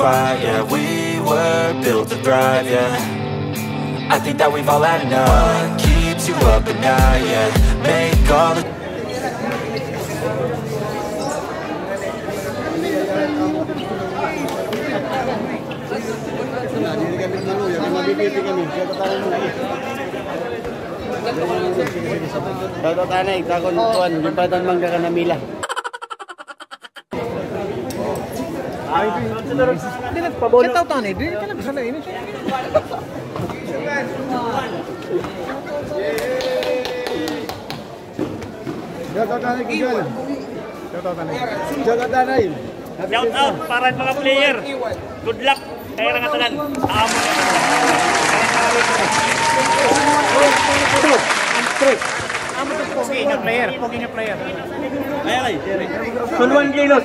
squad, yeah We were built to thrive, yeah I think that we've all had enough What keeps you up at night, yeah Make all the Hindi kami maluya, kung mabibiti kami, siya tayo mo na Dato tanay, takon tuan, yung patan mangga ka na mila. Kita tahu nih, dia kan bisa ini. Dato tanay, kigal. Tanay. Dato tanay. Shout out para sa mga player. Good luck. Kaya nga tanan. Amo na. Pogi na player. Pogi na player. Ayan ay. Sulwan kilos.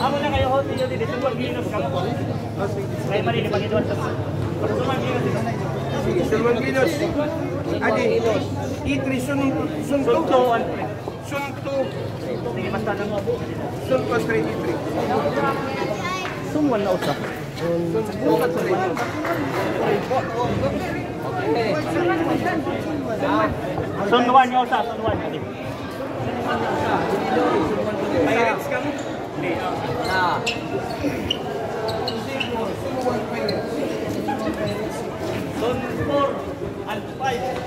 Amo na kayo hotel yun dito. Sulwan kilos ka mo. Kaya mali ni pagidwan sa. Sulwan kilos. Sulman Kilos. Adi. Itri sun sun Sulto to. one. Sun to. Sige, basta nang mo. Sun to straight itri. Sumwan na usap. Sunwan niyo sa sunwan. Pirates ka mo. Sun 4 and 5.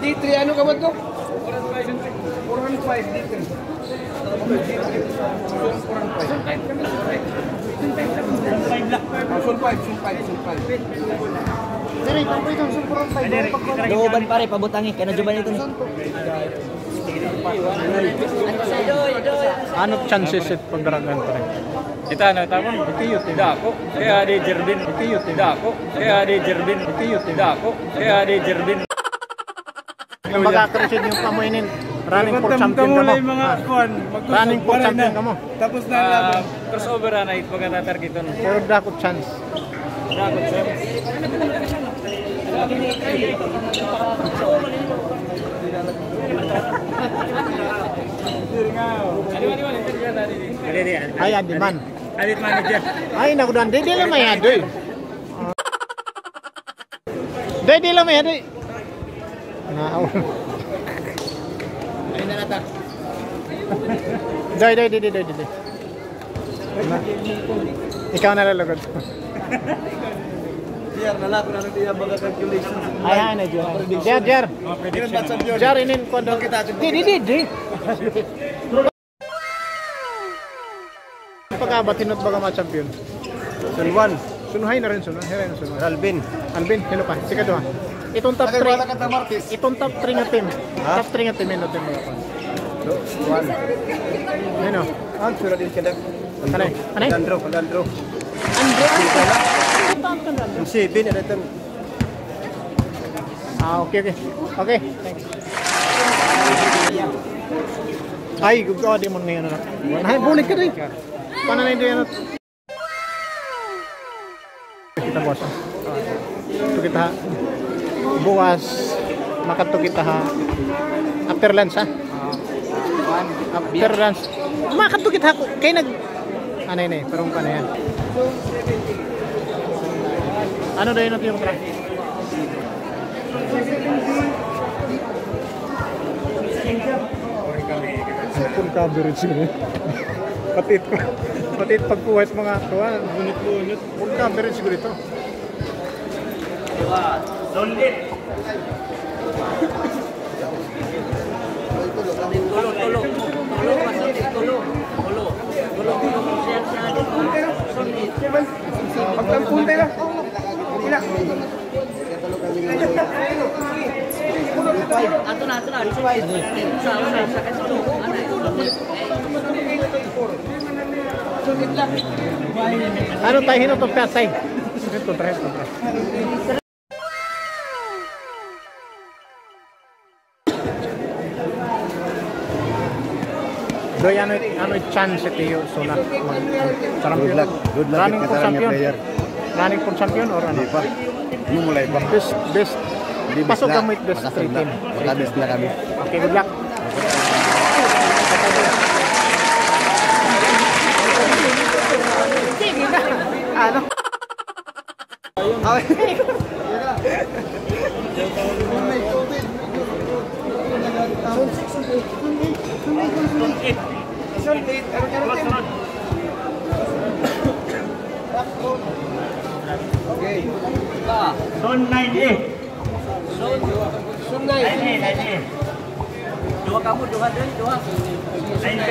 D3 ano ka ba to? 405 D3. Sun 5 lang. Sun 5, Sun 5, Sun 5. Dari, tampoy itong sumpuron pa. Looban pare, pabutangi. Kaya na ito ni. Ano chances it pagdaragan pa rin? kita anak tahun itu yuk tidak aku. Saya ada jerbin butiyot tidak aku. Saya ada jerbin butiyot tidak aku. Saya ada jerbin yung baga crushing kamo running for champion kamo mga nah, running for champion kamo tapos na naik crossover na ito pagka pero chance. Dako chance. Ay, adiman. Alit manager. Ay, nakudan. Dede lang maya, doy. Dede lang maya, doy. Naaw. Ay, nalata. Doy, doy, doy, doy, doy. Ikaw na lalagod. Jer, nalako na lang dia baga calculations. Ayan na, Jer. Jer, Jer. Jer, inin ko daw. Di, di, di. Batinot baga mga champion. Sunwan. Sunhay na rin sunwan. Hira na sunwan. Alvin. Alvin, hino pa. Sige to ha. Itong top 3. Itong top 3 nga team. Ha? Top 3 nga team ino team. Do, Juan. Ano? Ang ah, sura din kada. Ano? Ano? Andro, Andro. Andro. Andro. Si Bin ada tem. Ah, okay okay. Okay, thanks. Ay, gugod din mo ngayon na. Ay, bulig ka rin. Paano na yan? Kita boss. ah. Ito kita. Buwas. Makato kita ha. After lunch ha. After lunch. Makato kita ha. Kaya nag... Ano yun eh. Parang pa na yan. Ano daw yun natin yung tra? Full coverage yun eh pati pati pagkuhat mga kuan bunot-bunot kung coverage siguro ito Zondit Tulong, tulong, tulong, tulong, tulong, tulong, tulong, Pagtampun tayo lang. Ila. Ato na, ato na. Sa, sa, sa, sa, sa, sa, sa, sa, sa, sa, sa, sa, sa, sa, sa, Sulit lang. Ano tayo hinutog ka, Say? Ito, tres, ito, tres. Doy, ano, ano chance ito yung suna? Good luck. Good luck. Running for champion. Running for champion or ano? Hindi pa. Mumulay pa. Best, best. Pasok kami best 3 team. Baka best na kami. Okay, good luck. ai đâu thôi Okay. Dua kamu, dua dan dua. 9B.